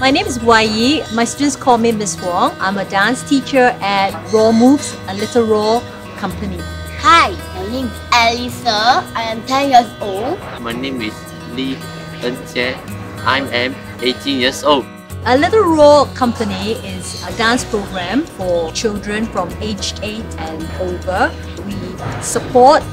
My name is Wai Yee. My students call me Miss Wong. I'm a dance teacher at Raw Moves, a Little Raw company. Hi, my name is Ellyssa. I am 10 years old. My name is Lee En Jie. I am 18 years old. A Little Raw company is a dance program for children from age 8 and over. We support,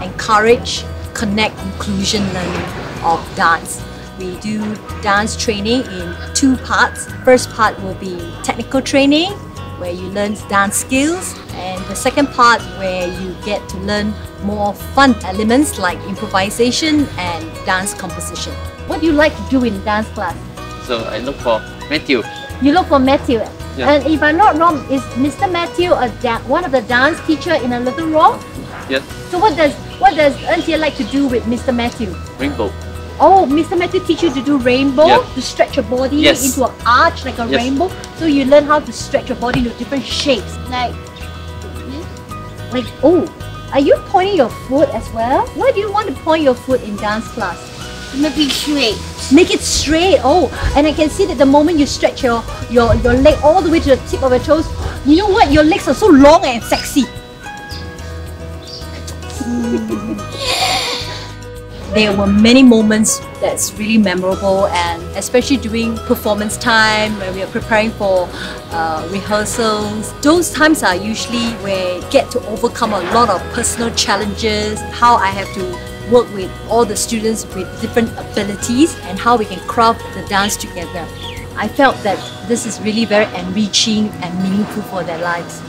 encourage, connect inclusion learning of dance. We do dance training in two parts. First part will be technical training where you learn dance skills and the second part where you get to learn more fun elements like improvisation and dance composition. What do you like to do in dance class? So I look for Matthew. You look for Matthew. Yeah. And if I'm not wrong, is Mr. Matthew a da- one of the dance teacher in a little raw? Yes, So what does what does En Jie like to do with Mr. Matthew? Rainbow. Oh, Mr. Matthew teach you to do rainbow, Yeah. to stretch your body Yes. into an arch like a Yes. rainbow. So you learn how to stretch your body into different shapes. Like, Like, oh, are you pointing your foot as well? Why do you want to point your foot in dance class? make it straight. Make it straight. Oh, and I can see that the moment you stretch your, your, your leg all the way to the tip of your toes, you know what? Your legs are so long and sexy. there were many moments that's really memorable and especially during performance time when we are preparing for uh, rehearsals. Those times are usually where I get to overcome a lot of personal challenges how i have to work with all the students with different abilities and how we can craft the dance together. I felt that this is really very enriching and meaningful for their lives